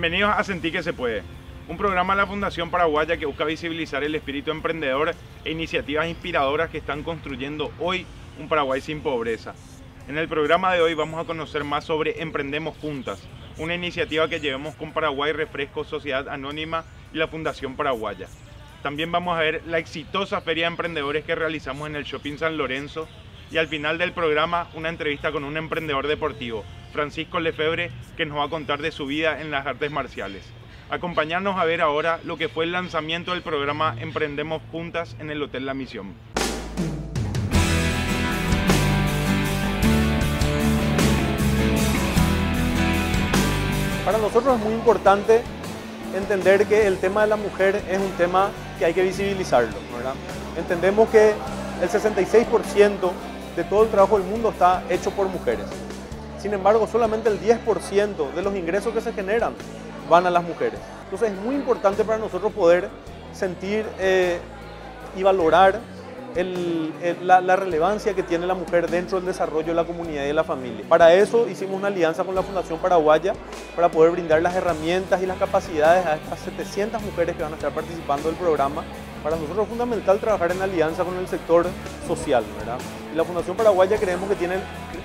Bienvenidos a Sentir que se puede, un programa de la Fundación Paraguaya que busca visibilizar el espíritu emprendedor e iniciativas inspiradoras que están construyendo hoy un Paraguay sin pobreza. En el programa de hoy vamos a conocer más sobre Emprendemos Juntas, una iniciativa que llevemos con Paraguay Refresco Sociedad Anónima y la Fundación Paraguaya. También vamos a ver la exitosa feria de emprendedores que realizamos en el Shopping San Lorenzo y al final del programa una entrevista con un emprendedor deportivo, Francisco Lefebre, que nos va a contar de su vida en las artes marciales. Acompañarnos a ver ahora lo que fue el lanzamiento del programa Emprendemos Juntas en el Hotel La Misión. Para nosotros es muy importante entender que el tema de la mujer es un tema que hay que visibilizarlo. Entendemos que el 66% de todo el trabajo del mundo está hecho por mujeres. Sin embargo, solamente el 10% de los ingresos que se generan van a las mujeres. Entonces es muy importante para nosotros poder sentir eh, y valorar la, relevancia que tiene la mujer dentro del desarrollo de la comunidad y de la familia. Para eso hicimos una alianza con la Fundación Paraguaya para poder brindar las herramientas y las capacidades a estas 700 mujeres que van a estar participando del programa. Para nosotros es fundamental trabajar en alianza con el sector social. Y la Fundación Paraguaya creemos que tiene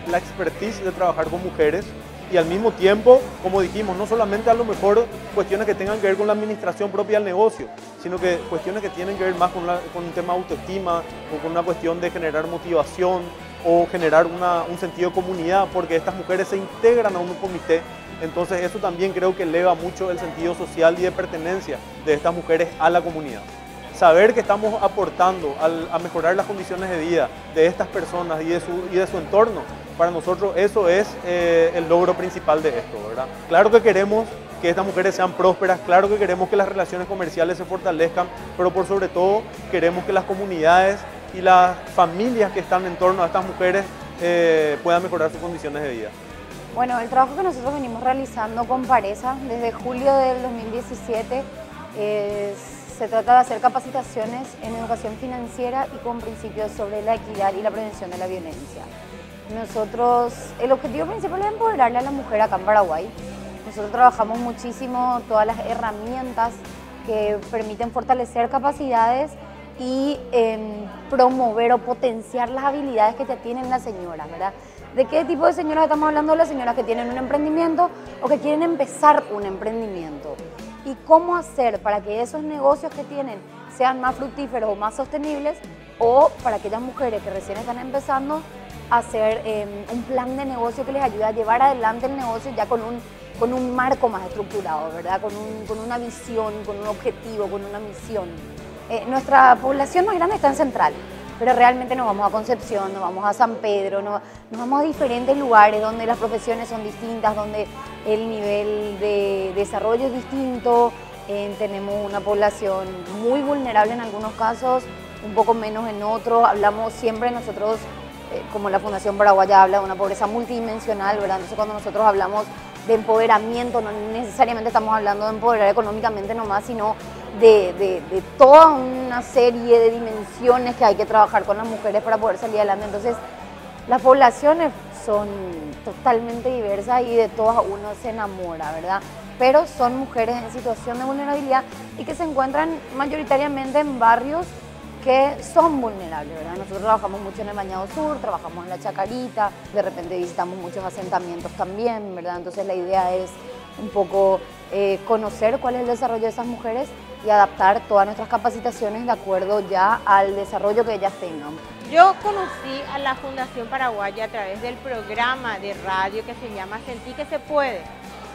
la expertise de trabajar con mujeres y al mismo tiempo, como dijimos, no solamente a lo mejor cuestiones que tengan que ver con la administración propia del negocio, sino que cuestiones que tienen que ver más con, un tema de autoestima o con una cuestión de generar motivación o generar un sentido de comunidad, porque estas mujeres se integran a un comité. Entonces eso también creo que eleva mucho el sentido social y de pertenencia de estas mujeres a la comunidad. Saber que estamos aportando a mejorar las condiciones de vida de estas personas y de su, y de su entorno para nosotros eso es eh, el logro principal de esto, ¿verdad? Claro que queremos que estas mujeres sean prósperas, claro que queremos que las relaciones comerciales se fortalezcan, pero por sobre todo queremos que las comunidades y las familias que están en torno a estas mujeres eh, puedan mejorar sus condiciones de vida. Bueno, el trabajo que nosotros venimos realizando con Pareza desde julio del 2017 se trata de hacer capacitaciones en educación financiera y con principios sobre la equidad y la prevención de la violencia. Nosotros, el objetivo principal es empoderarle a la mujer acá en Paraguay. Nosotros trabajamos muchísimo todas las herramientas que permiten fortalecer capacidades y em, promover o potenciar las habilidades que te tienen las señoras, ¿verdad? ¿De qué tipo de señoras estamos hablando? Las señoras que tienen un emprendimiento o que quieren empezar un emprendimiento. ¿Y cómo hacer para que esos negocios que tienen sean más fructíferos o más sostenibles? O para aquellas mujeres que recién están empezando, hacer em, un plan de negocio que les ayude a llevar adelante el negocio ya con un, con un marco más estructurado, ¿verdad? Con, un, con una visión, con un objetivo, con una misión. Eh, nuestra población más grande está en Central, pero realmente nos vamos a Concepción, nos vamos a San Pedro, nos, vamos a diferentes lugares donde las profesiones son distintas, donde el nivel de desarrollo es distinto, eh, tenemos una población muy vulnerable en algunos casos, un poco menos en otros, hablamos siempre nosotros eh, como la Fundación Paraguaya habla de una pobreza multidimensional, ¿verdad? Entonces cuando nosotros hablamos de empoderamiento, no necesariamente estamos hablando de empoderar económicamente nomás, sino de, de, toda una serie de dimensiones que hay que trabajar con las mujeres para poder salir adelante. Entonces, las poblaciones son totalmente diversas y de todas uno se enamora, ¿verdad? Pero son mujeres en situación de vulnerabilidad y que se encuentran mayoritariamente en barrios que son vulnerables, ¿verdad? Nosotros trabajamos mucho en el Bañado Sur, trabajamos en la Chacarita, de repente visitamos muchos asentamientos también, ¿verdad? Entonces la idea es un poco eh, conocer cuál es el desarrollo de esas mujeres y adaptar todas nuestras capacitaciones de acuerdo ya al desarrollo que ellas tengan. Yo conocí a la Fundación Paraguaya a través del programa de radio que se llama Sentí que se puede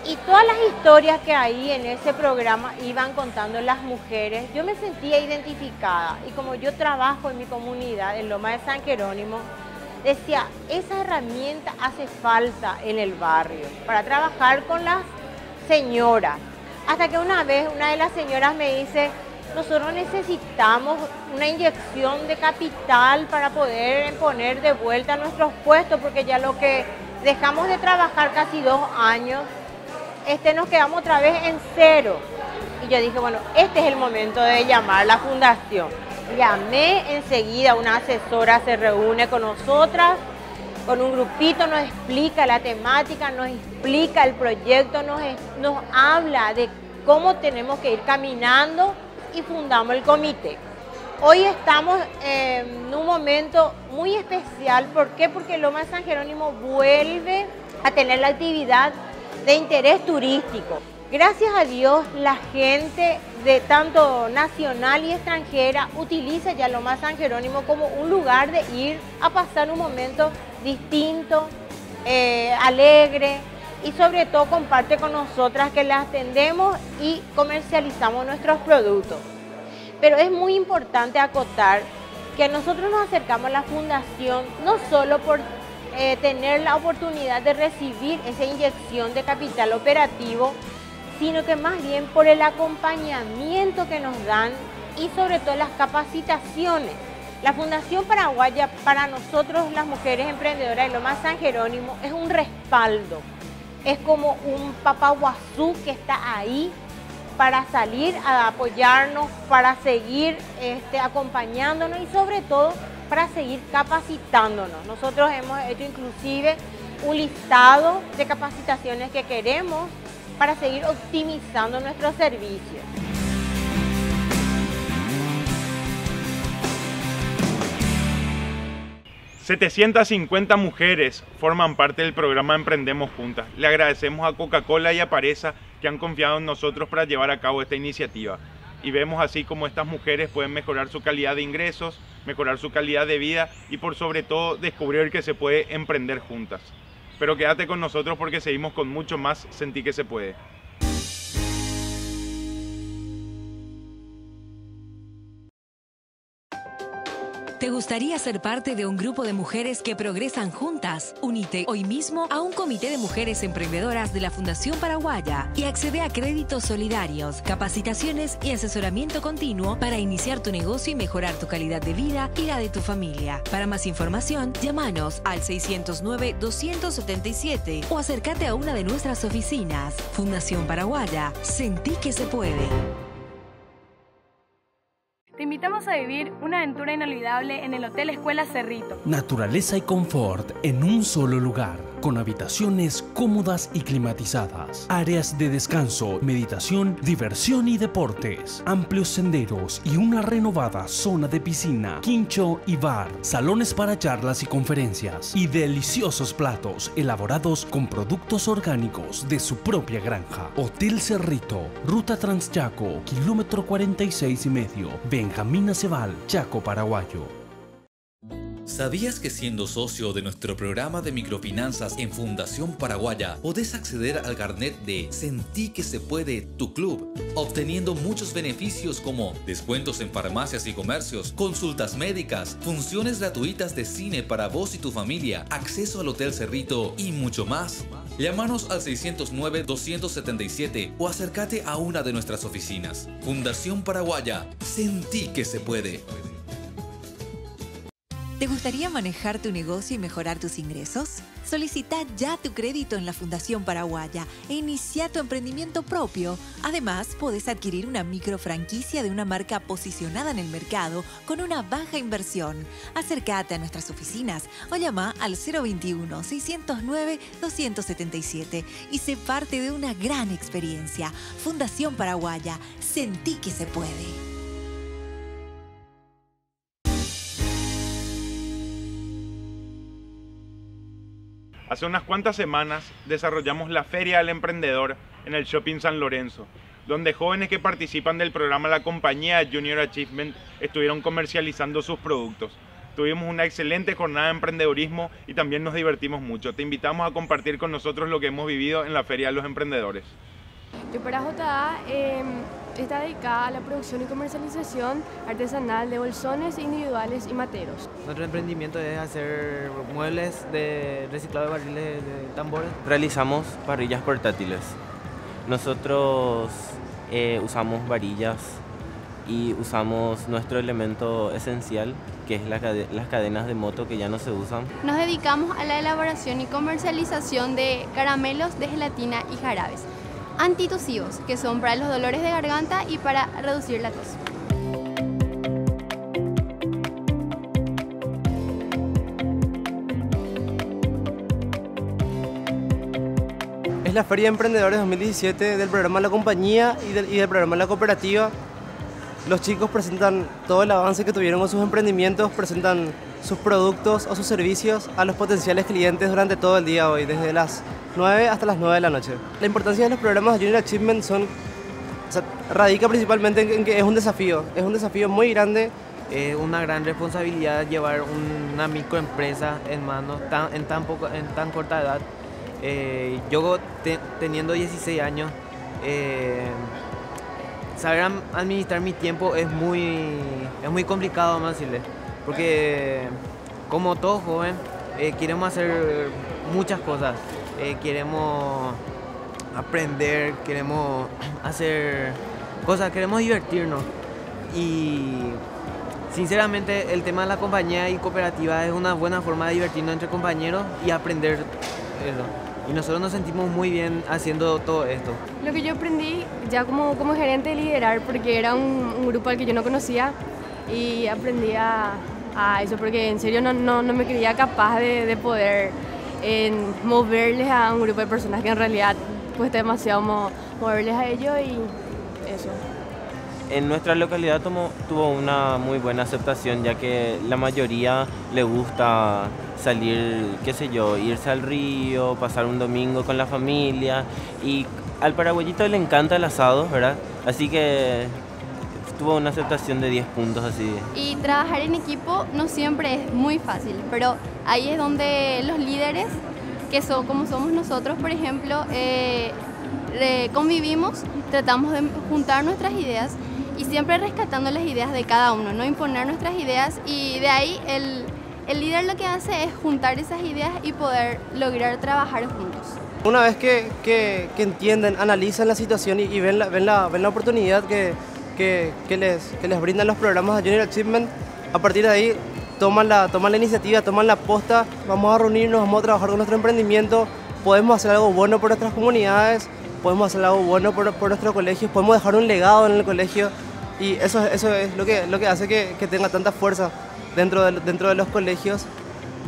y todas las historias que ahí en ese programa iban contando las mujeres, yo me sentía identificada. Y como yo trabajo en mi comunidad, en Loma de San Jerónimo, decía, esa herramienta hace falta en el barrio para trabajar con las señoras. Hasta que una vez una de las señoras me dice, nosotros necesitamos una inyección de capital para poder poner de vuelta nuestros puestos, porque ya lo que dejamos de trabajar casi dos años, este nos quedamos otra vez en cero. Y yo dije, bueno, este es el momento de llamar a la fundación. Llamé enseguida, una asesora se reúne con nosotras, con un grupito, nos explica la temática, nos explica el proyecto, nos, nos habla de cómo tenemos que ir caminando y fundamos el comité. Hoy estamos en un momento muy especial, ¿por qué? Porque Loma San Jerónimo vuelve a tener la actividad de interés turístico. Gracias a Dios, la gente de tanto nacional y extranjera utiliza ya Loma San Jerónimo como un lugar de ir a pasar un momento distinto, eh, alegre y sobre todo comparte con nosotras que le atendemos y comercializamos nuestros productos. Pero es muy importante acotar que nosotros nos acercamos a la fundación no solo por eh, tener la oportunidad de recibir esa inyección de capital operativo, sino que más bien por el acompañamiento que nos dan y sobre todo las capacitaciones. La Fundación Paraguaya para nosotros las mujeres emprendedoras de Loma San Jerónimo es un respaldo, es como un papaguazú que está ahí para salir a apoyarnos, para seguir este, acompañándonos y sobre todo para seguir capacitándonos. Nosotros hemos hecho inclusive un listado de capacitaciones que queremos para seguir optimizando nuestros servicios. ...750 mujeres forman parte del programa Emprendemos Juntas. Le agradecemos a Coca-Cola y a Pareza que han confiado en nosotros para llevar a cabo esta iniciativa. Y vemos así como estas mujeres pueden mejorar su calidad de ingresos, mejorar su calidad de vida y por sobre todo descubrir que se puede emprender juntas. Pero quédate con nosotros porque seguimos con mucho más Sentí que se puede. ¿Te gustaría ser parte de un grupo de mujeres que progresan juntas? Unite hoy mismo a un comité de mujeres emprendedoras de la Fundación Paraguaya y accede a créditos solidarios, capacitaciones y asesoramiento continuo para iniciar tu negocio y mejorar tu calidad de vida y la de tu familia. Para más información, llámanos al 609-277 o acércate a una de nuestras oficinas. Fundación Paraguaya, sentí que se puede. Te invitamos a vivir una aventura inolvidable en el Hotel Escuela Cerrito. Naturaleza y confort en un solo lugar, con habitaciones cómodas y climatizadas, áreas de descanso, meditación, diversión y deportes, amplios senderos y una renovada zona de piscina, quincho y bar, salones para charlas y conferencias y deliciosos platos elaborados con productos orgánicos de su propia granja. Hotel Cerrito, Ruta Transchaco, kilómetro 46 y medio. Benjamín Aceval, Chaco Paraguayo. ¿Sabías que siendo socio de nuestro programa de microfinanzas en Fundación Paraguaya podés acceder al carnet de Sentí que se puede tu club, obteniendo muchos beneficios como descuentos en farmacias y comercios, consultas médicas, funciones gratuitas de cine para vos y tu familia, acceso al Hotel Cerrito y mucho más? Llámanos al 609-277 o acércate a una de nuestras oficinas. Fundación Paraguaya, sentí que se puede. ¿Te gustaría manejar tu negocio y mejorar tus ingresos? Solicita ya tu crédito en la Fundación Paraguaya e inicia tu emprendimiento propio. Además, puedes adquirir una micro franquicia de una marca posicionada en el mercado con una baja inversión. Acércate a nuestras oficinas o llama al 021-609-277 y sé parte de una gran experiencia. Fundación Paraguaya, sentí que se puede. Hace unas cuantas semanas desarrollamos la Feria del Emprendedor en el Shopping San Lorenzo, donde jóvenes que participan del programa La Compañía Junior Achievement estuvieron comercializando sus productos. Tuvimos una excelente jornada de emprendedurismo y también nos divertimos mucho. Te invitamos a compartir con nosotros lo que hemos vivido en la Feria de los Emprendedores. Yo para JA em, está dedicada a la producción y comercialización artesanal de bolsones individuales y materos. Nuestro emprendimiento es hacer muebles de reciclado de barriles de tambores. Realizamos parrillas portátiles. Nosotros eh, usamos varillas y usamos nuestro elemento esencial, que es las cadenas de moto que ya no se usan. Nos dedicamos a la elaboración y comercialización de caramelos de gelatina y jarabes antitusivos, que son para los dolores de garganta y para reducir la tos. Es la Feria Emprendedores 2017 del programa La Compañía y del, programa La Cooperativa. Los chicos presentan todo el avance que tuvieron con sus emprendimientos, presentan sus productos o sus servicios a los potenciales clientes durante todo el día hoy, desde las 9 hasta las 9 de la noche. La importancia de los programas de Junior Achievement son, radica principalmente en que es un desafío, es un desafío muy grande. Es una gran responsabilidad llevar una microempresa en manos tan, en, tan poco, en tan corta edad. Eh, yo te, teniendo 16 años, eh, saber administrar mi tiempo es muy, es muy complicado, vamos a decirle. Porque como todo joven, eh, queremos hacer muchas cosas. Eh, queremos aprender, queremos hacer cosas, queremos divertirnos. Y sinceramente el tema de la compañía y cooperativa es una buena forma de divertirnos entre compañeros y aprender eso. Y nosotros nos sentimos muy bien haciendo todo esto. Lo que yo aprendí ya como, como gerente de liderar, porque era un, grupo al que yo no conocía y aprendí a, eso, porque en serio no, no, no me creía capaz de poder en moverles a un grupo de personas que en realidad cuesta demasiado mo- moverles a ellos y eso. En nuestra localidad tomó- tuvo una muy buena aceptación ya que la mayoría le gusta salir, qué sé yo, irse al río, pasar un domingo con la familia y al paraguayito le encanta el asado, ¿verdad? Así que tuvo una aceptación de 10 puntos así. Y trabajar en equipo no siempre es muy fácil, pero ahí es donde los líderes, que son como somos nosotros, por ejemplo, eh, convivimos, tratamos de juntar nuestras ideas y siempre rescatando las ideas de cada uno, no imponer nuestras ideas y de ahí el, el líder lo que hace es juntar esas ideas y poder lograr trabajar juntos. Una vez que, que- que entienden, analizan la situación y, y ven, la, ven, la, ven la oportunidad que, que, que les, que les brindan los programas de Junior Achievement, a partir de ahí toman la, toman la iniciativa, toman la posta, vamos a reunirnos, vamos a trabajar con nuestro emprendimiento, podemos hacer algo bueno por nuestras comunidades, podemos hacer algo bueno por, por nuestros colegios, podemos dejar un legado en el colegio y eso, eso es lo que, lo que hace que, que tenga tanta fuerza dentro de, dentro de los colegios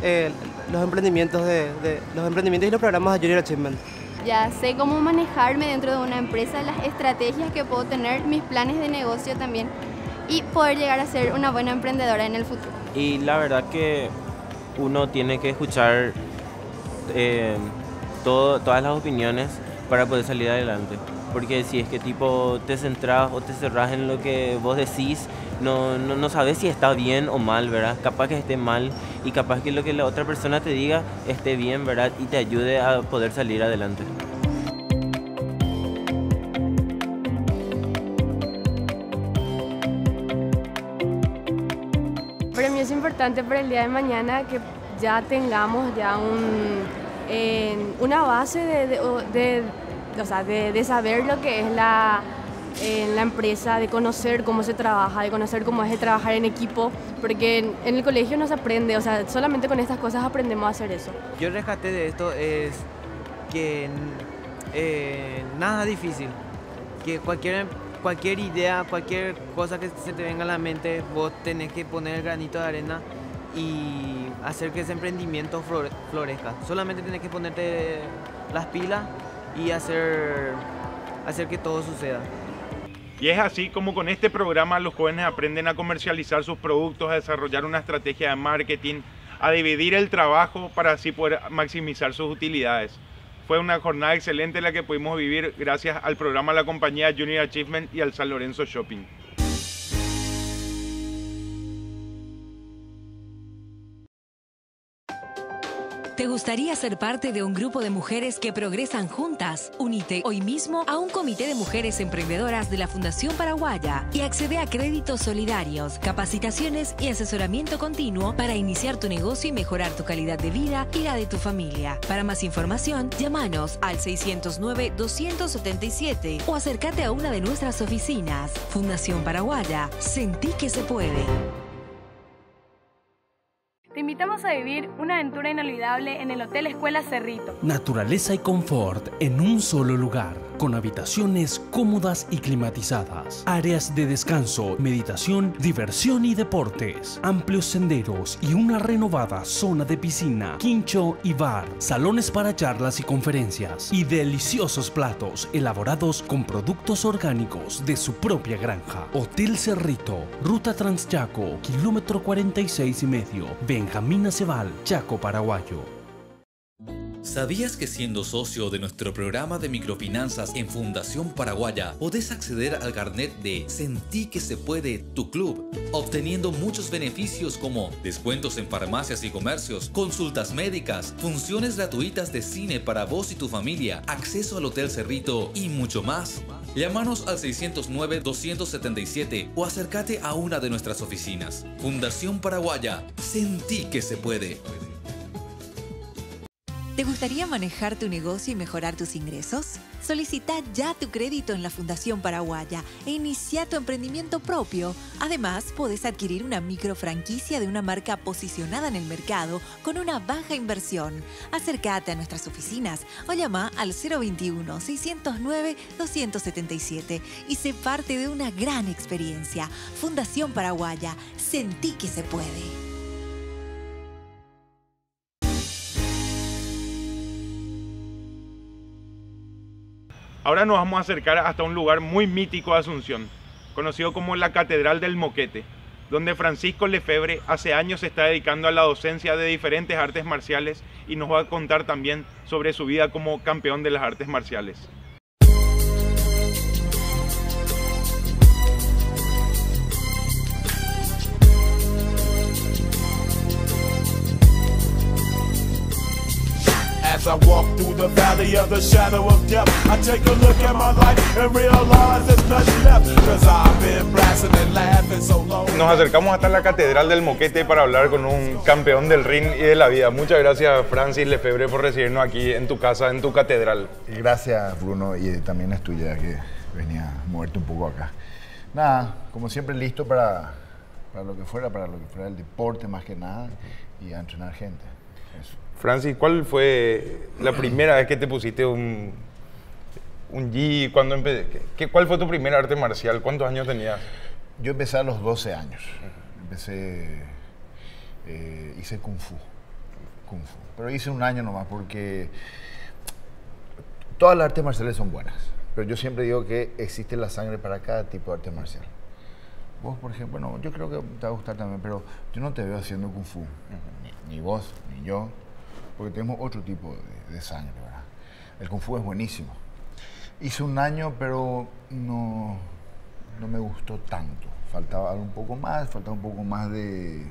eh, los emprendimientos de, de- los emprendimientos y los programas de Junior Achievement. Ya sé cómo manejarme dentro de una empresa, las estrategias que puedo tener, mis planes de negocio también y poder llegar a ser una buena emprendedora en el futuro. Y la verdad que uno tiene que escuchar eh, todo, todas las opiniones para poder salir adelante. Porque si es que tipo te centras o te cerrás en lo que vos decís, no, no, no sabes si está bien o mal, ¿verdad? Capaz que esté mal y capaz que lo que la otra persona te diga esté bien, ¿verdad? Y te ayude a poder salir adelante. Para mí es importante para el día de mañana que ya tengamos ya un, en una base de, de- de- o sea, de- saber lo que es la, la empresa, de conocer cómo se trabaja, de conocer cómo es trabajar en equipo, porque en, en el colegio no se aprende, o sea, solamente con estas cosas aprendemos a hacer eso. Yo rescaté de esto es que eh, nada difícil, que cualquier, cualquier idea, cualquier cosa que se te venga a la mente, vos tenés que poner el granito de arena y hacer que ese emprendimiento flore- florezca. Solamente tenés que ponerte las pilas y hacer, hacer que todo suceda. Y es así como con este programa los jóvenes aprenden a comercializar sus productos, a desarrollar una estrategia de marketing, a dividir el trabajo para así poder maximizar sus utilidades. Fue una jornada excelente la que pudimos vivir gracias al programa La Compañía Junior Achievement y al San Lorenzo Shopping. Gustaría ser parte de un grupo de mujeres que progresan juntas? Unite hoy mismo a un comité de mujeres emprendedoras de la Fundación Paraguaya y accede a créditos solidarios, capacitaciones y asesoramiento continuo para iniciar tu negocio y mejorar tu calidad de vida y la de tu familia. Para más información, llámanos al 609-277 o acércate a una de nuestras oficinas. Fundación Paraguaya, sentí que se puede. Invitamos a vivir una aventura inolvidable en el Hotel Escuela Cerrito. Naturaleza y confort en un solo lugar. Con habitaciones cómodas y climatizadas, áreas de descanso, meditación, diversión y deportes, amplios senderos y una renovada zona de piscina, quincho y bar, salones para charlas y conferencias y deliciosos platos elaborados con productos orgánicos de su propia granja. Hotel Cerrito, Ruta Transchaco, kilómetro 46 y medio, Benjamín Aceval, Chaco, Paraguayo. ¿Sabías que siendo socio de nuestro programa de microfinanzas en Fundación Paraguaya podés acceder al carnet de Sentí que se puede tu club, obteniendo muchos beneficios como descuentos en farmacias y comercios, consultas médicas, funciones gratuitas de cine para vos y tu familia, acceso al Hotel Cerrito y mucho más? Llámanos al 609-277 o acércate a una de nuestras oficinas. Fundación Paraguaya, sentí que se puede. ¿Te gustaría manejar tu negocio y mejorar tus ingresos? Solicita ya tu crédito en la Fundación Paraguaya e inicia tu emprendimiento propio. Además, puedes adquirir una micro franquicia de una marca posicionada en el mercado con una baja inversión. Acércate a nuestras oficinas o llama al 021-609-277 y sé parte de una gran experiencia. Fundación Paraguaya, sentí que se puede. Ahora nos vamos a acercar hasta un lugar muy mítico de Asunción, conocido como la Catedral del Moquete, donde Francisco Lefebre hace años se está dedicando a la docencia de diferentes artes marciales y nos va a contar también sobre su vida como campeón de las artes marciales. As I walk through the valley of the shadow of death, I take a look at my life and realize there's nothing left. Cause I've been blasting and laughing so long. Nos acercamos hasta la Catedral del Moquete para hablar con un campeón del ring y de la vida. Muchas gracias, Francis Lefebvre, por recibirnos aquí en tu casa, en tu catedral. Gracias, Bruno, y también es tuya que venía a moverte un poco acá. Nada, como siempre, listo para, para lo que fuera, para lo que fuera el deporte más que nada y a entrenar gente. Eso. Francis, ¿cuál fue la primera vez que te pusiste un, un G? ¿Cuándo empe- qué- ¿Cuál fue tu primer arte marcial? ¿Cuántos años tenías? Yo empecé a los 12 años. Empecé, eh, hice Kung Fu. Kung Fu. Pero hice un año nomás porque todas las artes marciales son buenas. Pero yo siempre digo que existe la sangre para cada tipo de arte marcial. Vos, por ejemplo, bueno, yo creo que te va a gustar también, pero yo no te veo haciendo Kung Fu. Ni, ni vos, ni yo. Porque tenemos otro tipo de, de sangre, ¿verdad? El Kung Fu es buenísimo. Hice un año, pero no, no me gustó tanto. Faltaba un poco más, faltaba un poco más de,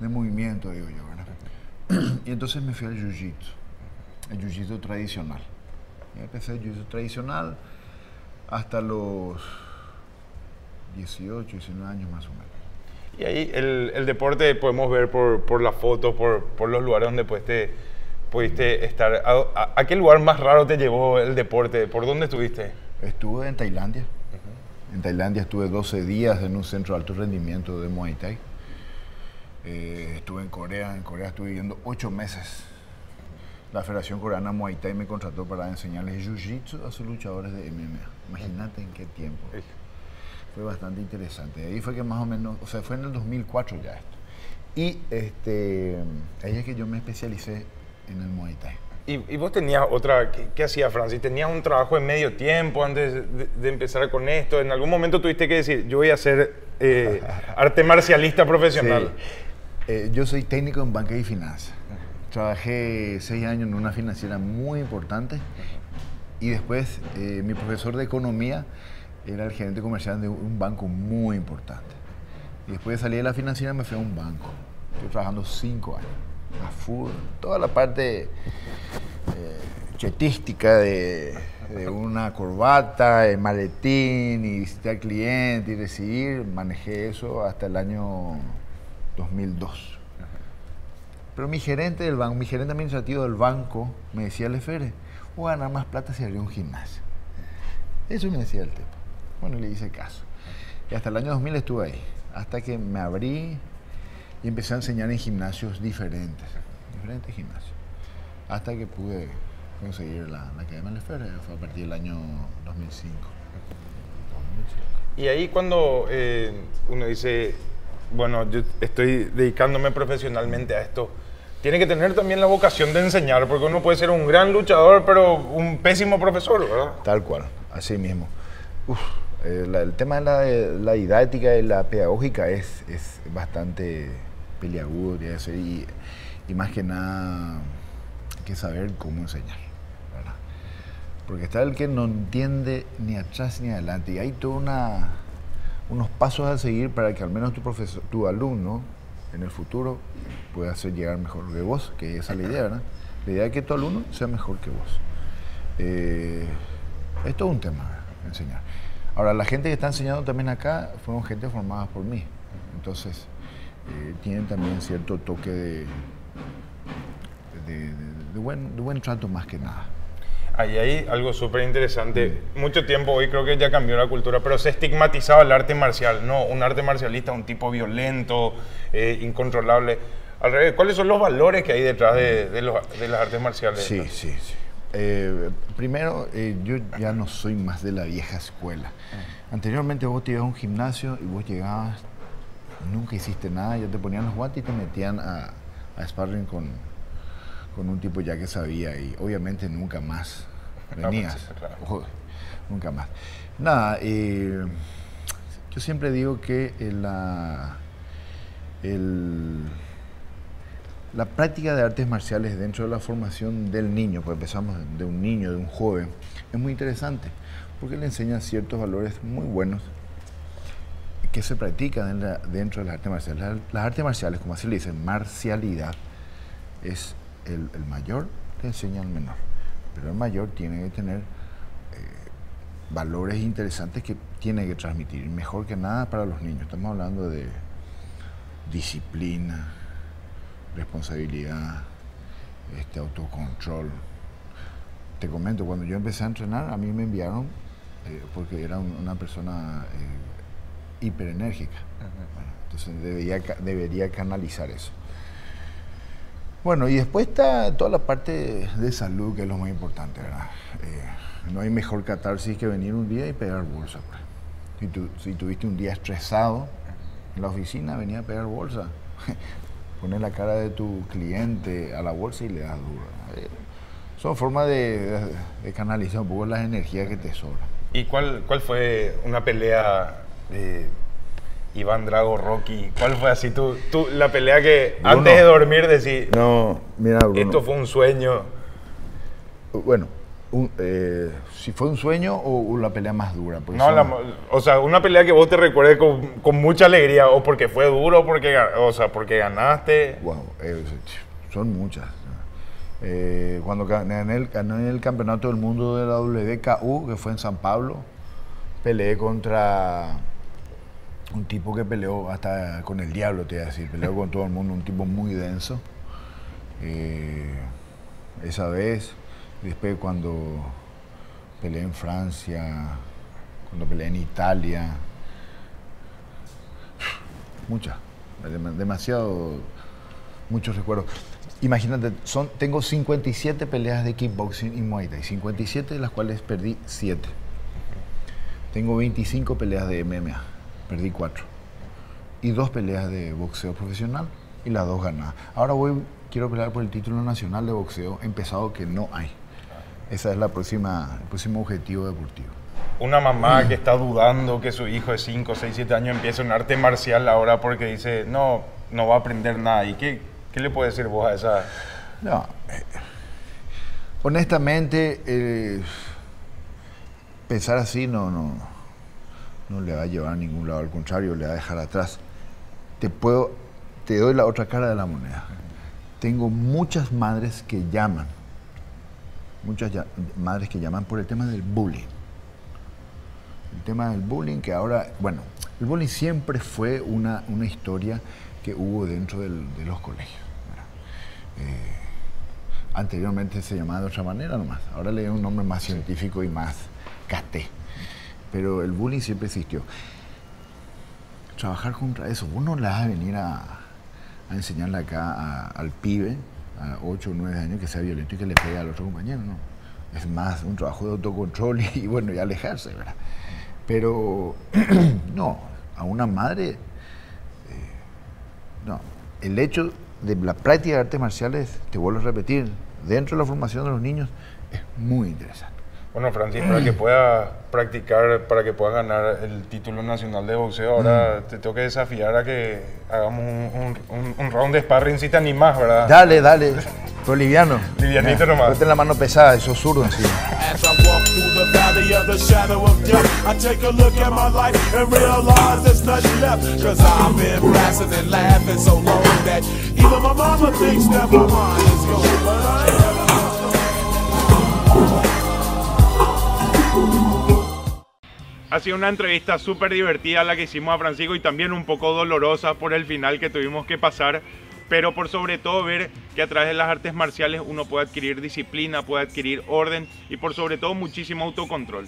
de movimiento, digo yo, ¿verdad? Y entonces me fui al Jiu-Jitsu, el Jiu-Jitsu tradicional. Empecé el Jiu-Jitsu tradicional hasta los 18, 19 años más o menos. Y ahí el, el deporte podemos ver por, por las fotos, por, por los lugares donde pudiste, pudiste estar. ¿A, a, a qué lugar más raro te llevó el deporte? ¿Por dónde estuviste? Estuve en Tailandia. En Tailandia estuve 12 días en un centro de alto rendimiento de Muay Thai. Eh, estuve en Corea. En Corea estuve viviendo 8 meses. La Federación Coreana Muay Thai me contrató para enseñarles Jiu-Jitsu a sus luchadores de MMA. Imagínate en qué tiempo. Fue bastante interesante. Ahí fue que más o menos, o sea, fue en el 2004 ya esto. Y este, ahí es que yo me especialicé en el Muay Thai. Y, y vos tenías otra, ¿qué, qué hacías Francis? ¿Tenías un trabajo de medio tiempo antes de, de empezar con esto? ¿En algún momento tuviste que decir, yo voy a ser eh, arte marcialista profesional? Sí. Eh, yo soy técnico en banca y finanzas. Trabajé seis años en una financiera muy importante y después eh, mi profesor de economía era el gerente comercial de un banco muy importante. Y después de salir de la financiera me fui a un banco. Estuve trabajando cinco años. A full, toda la parte eh, chetística de, una corbata, el maletín y visitar al cliente y recibir, manejé eso hasta el año 2002. Pero mi gerente del banco, mi gerente administrativo del banco me decía, Lefere, voy a ganar más plata si abría un gimnasio. Eso me decía el tipo. Bueno, le hice caso. Y hasta el año 2000 estuve ahí. Hasta que me abrí y empecé a enseñar en gimnasios diferentes. Diferentes gimnasios. Hasta que pude conseguir la, la Academia Lefebvre, fue a partir del año 2005. Y ahí cuando eh, uno dice, bueno, yo estoy dedicándome profesionalmente a esto, tiene que tener también la vocación de enseñar, porque uno puede ser un gran luchador, pero un pésimo profesor, ¿verdad? Tal cual, así mismo. Uf, eh, el tema de la, didáctica y la pedagógica es, es bastante peliagudo, diría yo, y, más que nada hay que saber cómo enseñar. ¿verdad? Porque está el que no entiende ni atrás ni adelante, y hay una, unos pasos a seguir para que al menos tu, profesor, tu alumno en el futuro pueda hacer llegar mejor que vos, que esa es la idea, ¿verdad? La idea es que tu alumno sea mejor que vos. Eh, es un tema, enseñar. Ahora, la gente que está enseñando también acá fueron gente formada por mí. Entonces, eh, tienen también cierto toque de, de, de- de buen, de buen trato más que nada. Ahí hay algo súper interesante. Mucho tiempo hoy creo que ya cambió la cultura, pero se estigmatizaba el arte marcial. No, un arte marcialista, un tipo violento, eh, incontrolable. Al revés, ¿cuáles son los valores que hay detrás de, de los, de las artes marciales? Sí, sí, sí. Eh, primero, eh, yo ya no soy más de la vieja escuela. Anteriormente vos te ibas a un gimnasio y vos llegabas, nunca hiciste nada, ya te ponían los guantes y te metían a, a sparring con, con un tipo ya que sabía y obviamente nunca más venías. pues sí, claro. Nunca más. Nada, eh, yo siempre digo que la, el, la práctica de artes marciales dentro de la formación del niño, pues empezamos de un niño, de un joven, es muy interesante, porque le enseña ciertos valores muy buenos que se practican dentro de las artes marciales. Las, artes marciales, como así le dicen, marcialidad, es el, el mayor le enseña al menor, pero el mayor tiene que tener eh, valores interesantes que tiene que transmitir, mejor que nada para los niños. Estamos hablando de disciplina, responsabilidad, este autocontrol. Te comento, cuando yo empecé a entrenar, a mí me enviaron, eh, porque era un- una persona eh, hiperenérgica. Bueno, entonces debería, debería canalizar eso. Bueno, y después está toda la parte de salud, que es lo más importante, ¿verdad? Eh, no hay mejor catarsis que venir un día y pegar bolsa. pues. Si, tu- si tuviste un día estresado en la oficina, venía a pegar bolsa. Poner la cara de tu cliente a la bolsa y le das duro. Eh, son formas de, canalizar un poco las energías que te sobran. ¿Y cuál, cuál fue una pelea de Iván Drago Rocky? ¿Cuál fue así tu, tu- la pelea que Bruno. antes de dormir decís, No, mira, Bruno. esto fue un sueño? Bueno, un- eh, si fue un sueño o la pelea más dura. porque No, son- la- o sea, una pelea que vos te recuerdes con, con mucha alegría, o porque fue duro, porque, o sea, porque ganaste. Wow, eh, son muchas. Eh, cuando gané el, gané el campeonato del mundo de la WKU, que fue en San Pablo, peleé contra un tipo que peleó hasta con el diablo, te iba a decir, peleó con todo el mundo, un tipo muy denso. Esa vez, después cuando peleé en Francia, cuando peleé en Italia, muchas, dem- demasiado, muchos recuerdos. Imagínate, son, tengo 57 peleas de kickboxing y Muay Thai, 57 de las cuales perdí 7. Tengo 25 peleas de MMA, perdí 4. Y dos peleas de boxeo profesional y las dos ganadas. Ahora voy, quiero pelear por el título nacional de boxeo empezado que no hay. Ese es la próxima, el próximo objetivo deportivo. Una mamá que está dudando que su hijo de 5, 6, 7 años empiece un arte marcial ahora porque dice, no, no va a aprender nada. ¿Y qué, qué le puedes decir vos a esa? No, eh, honestamente, eh, pensar así no, no, no le va a llevar a ningún lado, al contrario, le va a dejar atrás. Te puedo, te doy la otra cara de la moneda. Tengo muchas madres que llaman, muchas ya- madres que llaman por el tema del bullying. El tema del bullying que ahora, bueno, el bullying siempre fue una, una historia que hubo dentro del- de los colegios. Eh, anteriormente se llamaba de otra manera nomás, ahora le dio un nombre más científico y más caté. Pero el bullying siempre existió. Trabajar contra eso, uno le vas a venir a, a enseñarle acá a- al pibe, a 8 o 9 años que sea violento y que le pegue al otro compañero, no. Es más un trabajo de autocontrol y, bueno, y alejarse, ¿verdad? Pero no, a una madre, eh, no, el hecho de la práctica de artes marciales, te vuelvo a repetir, dentro de la formación de los niños es muy interesante. Bueno, Francis, para que pueda practicar, para que pueda ganar el título nacional de boxeo, ahora te tengo que desafiar a que hagamos un, un- un round de sparring si te animás, ¿verdad? Dale, dale, pero liviano. Livianito nomás. ponte la mano pesada, esos zurdos así. Ha sido una entrevista súper divertida la que hicimos a Francisco y también un poco dolorosa por el final que tuvimos que pasar, pero por sobre todo ver que a través de las artes marciales uno puede adquirir disciplina, puede adquirir orden y por sobre todo muchísimo autocontrol.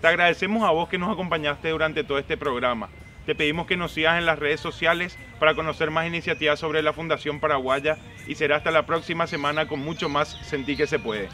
Te agradecemos a vos que nos acompañaste durante todo este programa. Te pedimos que nos sigas en las redes sociales para conocer más iniciativas sobre la Fundación Paraguaya y será hasta la próxima semana con mucho más Sentí que se puede.